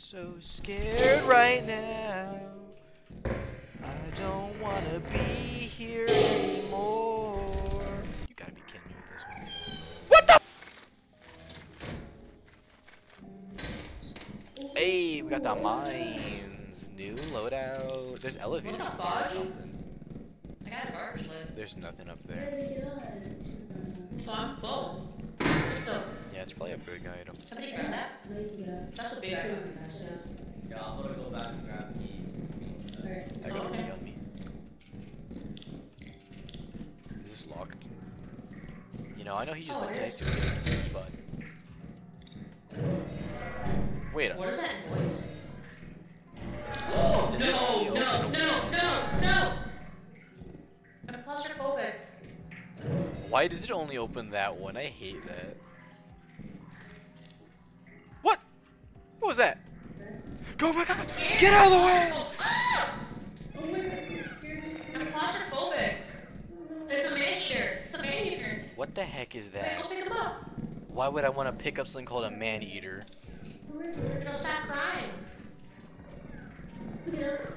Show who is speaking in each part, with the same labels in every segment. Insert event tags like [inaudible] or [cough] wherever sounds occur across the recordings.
Speaker 1: so scared right now. I don't wanna be here anymore. You gotta be kidding me with this one. What the? f- Hey, we got the mines. New loadout. There's elevators in or something.
Speaker 2: I got a garbage lid.
Speaker 1: There's nothing up there.
Speaker 2: So I'm full. So,
Speaker 1: Yeah, it's probably a big item.
Speaker 2: somebody grab that? That's a big item.
Speaker 3: Yeah, I'm gonna go back and grab the key.
Speaker 1: I got a
Speaker 2: Okay.
Speaker 1: key on me. Is this locked? You know, I know he just
Speaker 2: Oh,
Speaker 1: went
Speaker 2: it
Speaker 1: next to get a key, but. Wait a
Speaker 2: What is that voice?
Speaker 1: Does
Speaker 2: no, no, no, no, no! I'm claustrophobic.
Speaker 1: Why does it only open that one? I hate that. What was that? Go back! up! Get out of the way!
Speaker 2: I'm claustrophobic. It's a man eater. It's a man eater.
Speaker 1: What the heck is
Speaker 2: Wait,
Speaker 1: that?
Speaker 2: go pick him up.
Speaker 1: Why would I want to pick up something called a man eater?
Speaker 2: It'll stop crying. Pick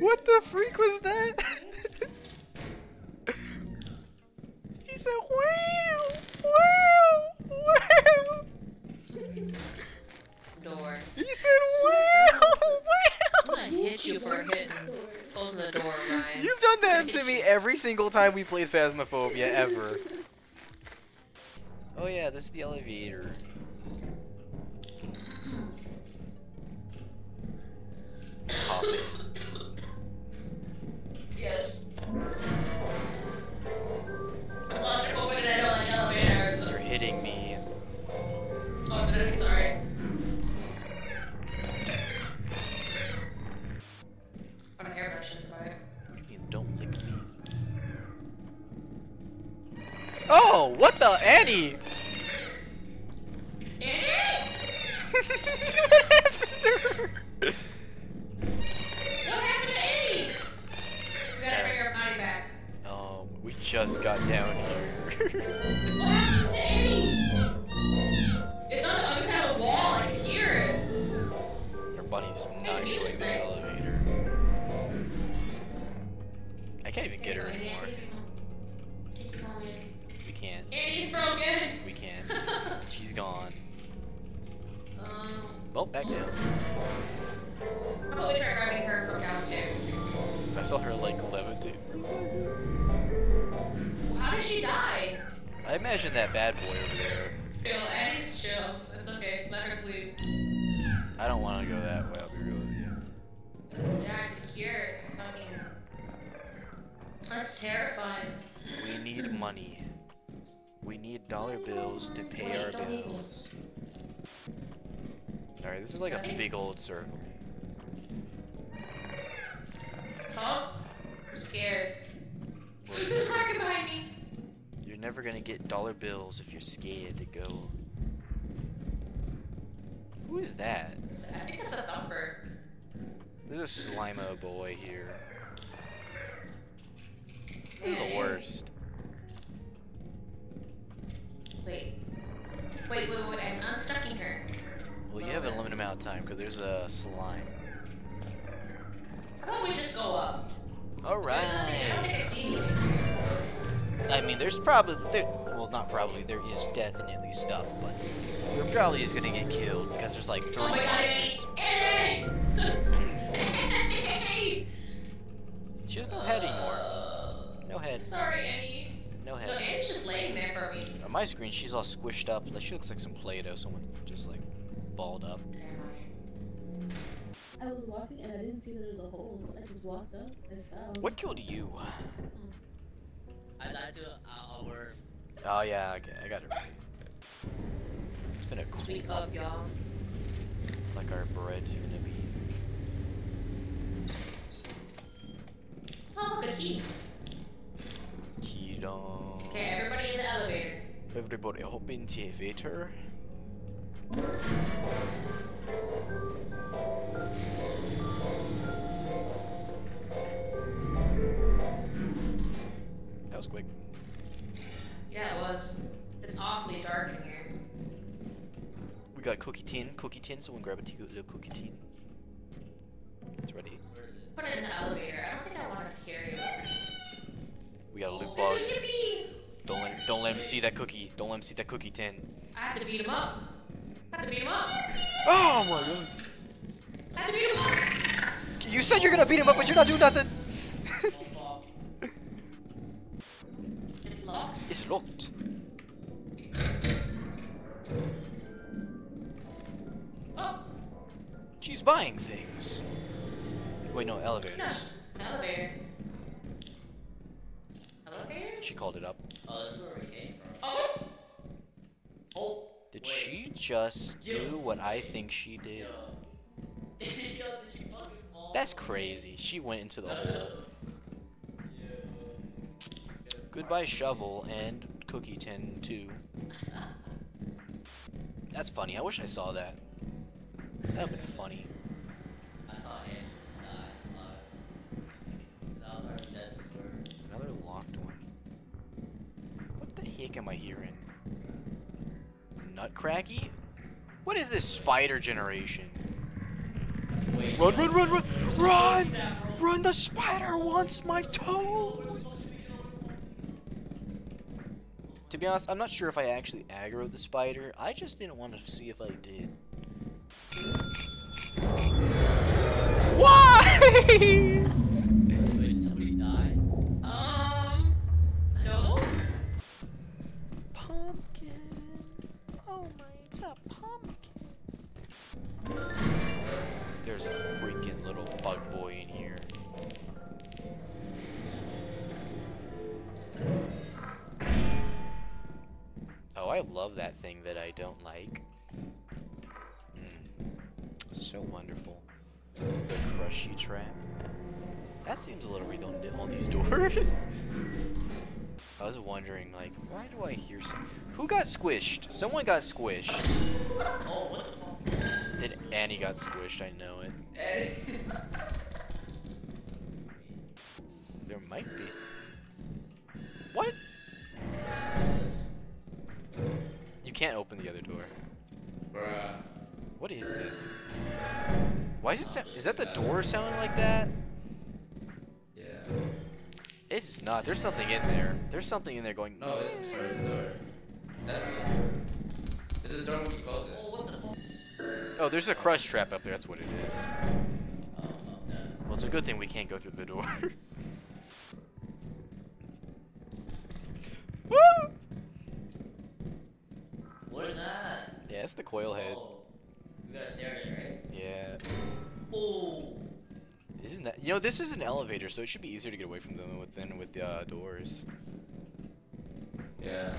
Speaker 1: What the freak was that? he said, wow, wow, wow.
Speaker 2: Door.
Speaker 1: He said, wow,
Speaker 2: I'm
Speaker 1: wow.
Speaker 2: gonna hit you for hitting closing the door, Ryan.
Speaker 1: You've done that to me every single time we played Phasmophobia ever. Oh yeah, this is the elevator. Hop in.
Speaker 2: Yes. I'm claustrophobic and I don't like elevators.
Speaker 1: You're hitting me.
Speaker 2: Oh, good, sorry. I'm a hairbrush, that's about it.
Speaker 1: You don't lick me. Oh, what the Annie?
Speaker 2: Annie?
Speaker 1: Just got down here.
Speaker 2: What happened to Annie? It's on the other side of the wall, I can hear it.
Speaker 1: Our buddy's not enjoying this elevator. I can't even get her anymore.
Speaker 2: take you home. Take you home, Annie.
Speaker 1: We can't.
Speaker 2: Annie's broken.
Speaker 1: We can't. [laughs] She's gone.
Speaker 2: um,
Speaker 1: Well, back down.
Speaker 2: how about we try grabbing her from downstairs?
Speaker 1: I saw her like levitate.
Speaker 2: How did she die?
Speaker 1: I imagine that bad boy over there.
Speaker 2: Chill, Annie's chill. It's okay. Let her sleep.
Speaker 1: I don't want to go that way. I'll be real with you.
Speaker 2: Yeah, I can hear it. I mean, that's terrifying.
Speaker 1: We need money. We need dollar bills to pay
Speaker 2: Wait,
Speaker 1: our
Speaker 2: don't leave me.
Speaker 1: bills. Alright, this is like a big old circle.
Speaker 2: Huh? I'm scared. Who's [laughs] walking behind me?
Speaker 1: You're never gonna get dollar bills if you're scared to go. Who is that?
Speaker 2: I think that's a thumper.
Speaker 1: There's a Slimo boy here. They're the worst.
Speaker 2: Wait. Wait, wait, wait. I'm unstucking her.
Speaker 1: Well, you have a limited amount of time because there's a slime.
Speaker 2: How about we just go up?
Speaker 1: Alright.
Speaker 2: I
Speaker 1: mean, there's probably there. Well, not probably. There is definitely stuff, but we're probably is gonna get killed because there's like three.
Speaker 2: Oh my god, Annie! Annie! Annie!
Speaker 1: She has no head anymore. Uh, no head.
Speaker 2: Sorry, Annie.
Speaker 1: No
Speaker 2: No,
Speaker 1: head.
Speaker 2: Annie's just laying there for me.
Speaker 1: On my screen, she's all squished up. Like she looks like some Play-Doh. Someone just like balled up.
Speaker 4: I was walking and I didn't see that there was a hole, so I just walked up and fell.
Speaker 1: What killed you? Hmm.
Speaker 3: I died to uh, our
Speaker 1: Oh yeah, okay, I got it right. It's gonna cool
Speaker 2: up, y'all.
Speaker 1: like our bread's gonna be.
Speaker 2: Oh, look, a key.
Speaker 1: Cheeto.
Speaker 2: Okay, everybody in the elevator.
Speaker 1: Everybody hop into the elevator. Quick.
Speaker 2: Yeah, it was. It's awfully dark in here.
Speaker 1: We got cookie tin. Cookie tin. Someone grab a little cookie tin. It's ready.
Speaker 3: Where is it?
Speaker 2: Put it in the elevator. I don't think I want to carry it.
Speaker 1: We got a loot bug. Don't let don't let him see that cookie. Don't let him see that cookie tin.
Speaker 2: I have to beat him up. I have to beat him up.
Speaker 1: Oh my god!
Speaker 2: I have to beat him up.
Speaker 1: You said you're gonna beat him up, but you're not doing nothing.
Speaker 2: It's locked. Oh,
Speaker 1: She's buying things. Wait, no, elevator.
Speaker 2: no. Elevator. Elevator?
Speaker 1: She called it up.
Speaker 3: Oh, this is where we came from.
Speaker 2: Oh!
Speaker 3: Oh.
Speaker 1: Did
Speaker 3: wait.
Speaker 1: she just
Speaker 3: Yo.
Speaker 1: do what I think she did?
Speaker 3: Yo. [laughs] Yo, did she?
Speaker 1: That's crazy. She went into the [laughs] hole. Goodbye shovel and cookie tin too. That's funny. I wish I saw that. That would've been funny.
Speaker 3: I saw him die alive. And I was already dead before.
Speaker 1: Another locked one. What the heck am I hearing? Nutcracky? What is this spider generation?
Speaker 3: Wait.
Speaker 1: Run, run, run, run, run!
Speaker 3: What is that, bro?
Speaker 1: Run! The spider wants my toes! To be honest, I'm not sure if I actually aggroed the spider. I just didn't want to see if I did. Why? [laughs] that thing that I don't like. Mm. So wonderful. The crushy trap. That seems a little redundant, all these [laughs] doors. I was wondering, like, why do I hear some... Who got squished? Someone got squished.
Speaker 3: Oh, what the fuck?
Speaker 1: Did Annie got squished? I know it. There might be... can't open the other door.
Speaker 3: Bruh.
Speaker 1: What is this? Why is it sound... Is that the door sounding like that?
Speaker 3: Yeah.
Speaker 1: It's not. There's something in there. There's something in there going...
Speaker 5: No, it's the first door. That's the. This is the door when you close it.
Speaker 3: Oh, what the fuck?
Speaker 1: Oh, there's a crush trap up there. That's what it is.
Speaker 3: Oh. Well,
Speaker 1: it's a good thing we can't go through the door. [laughs] Woo!
Speaker 3: What is that?
Speaker 1: Yeah, it's the coil head.
Speaker 3: Oh. We gotta stare at it, right?
Speaker 1: Yeah.
Speaker 3: Oh.
Speaker 1: Isn't that... You know, this is an elevator, so it should be easier to get away from them with, than with the uh, doors.
Speaker 5: Yeah.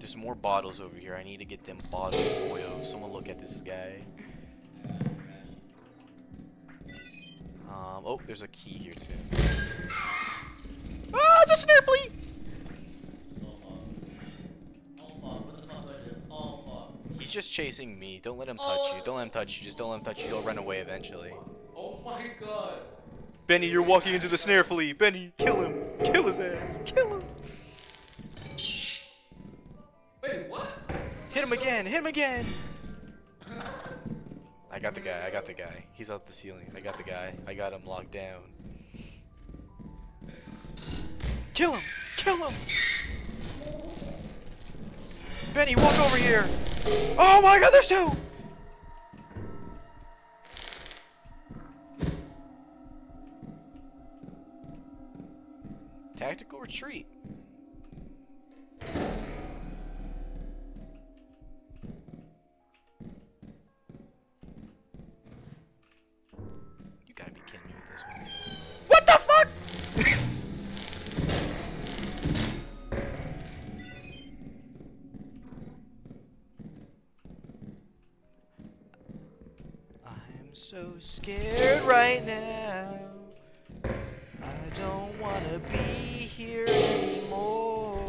Speaker 1: There's more bottles over here. I need to get them bottles of oil. Someone look at this guy. Um, oh, there's a key here too. Ah, it's a snare flea!
Speaker 3: Oh, fuck. Oh, fuck. What the fuck do I do? Oh, fuck.
Speaker 1: He's just chasing me. Don't let him touch you. Oh. Don't let him touch you. Just don't let him touch you. He'll run away eventually.
Speaker 3: Oh my god.
Speaker 1: Benny, you're walking into the snare flea. Benny, kill him. Kill his ass. Kill him.
Speaker 3: Wait, what?
Speaker 1: Hit him again. Hit him again. I got the guy. I got the guy. He's up the ceiling. I got the guy. I got him locked down. Kill him. Kill him. Benny, walk over here. Oh my god, there's two. Tactical retreat. right now. I don't wanna be here anymore.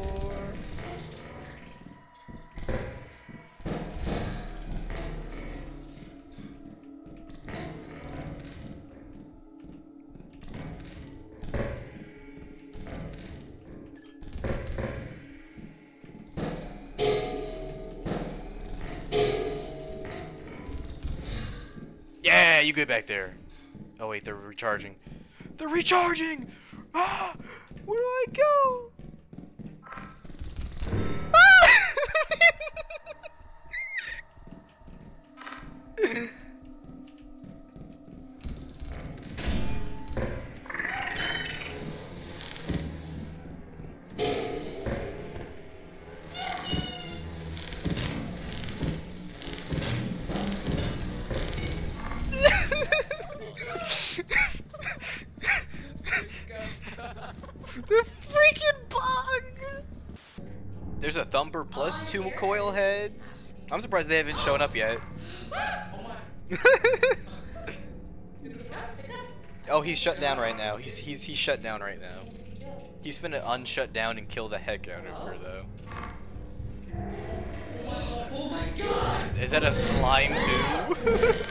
Speaker 1: Yeah, you get back there. Oh wait, they're recharging. They're recharging! Ah! Where do I go? There's a Thumper plus two coil heads. I'm surprised they haven't shown up yet. [laughs] oh, he's shut down right now. He's he's he's shut down right now. He's finna unshut down and kill the heck out of her though.
Speaker 2: Oh my god!
Speaker 1: Is that a slime too? [laughs]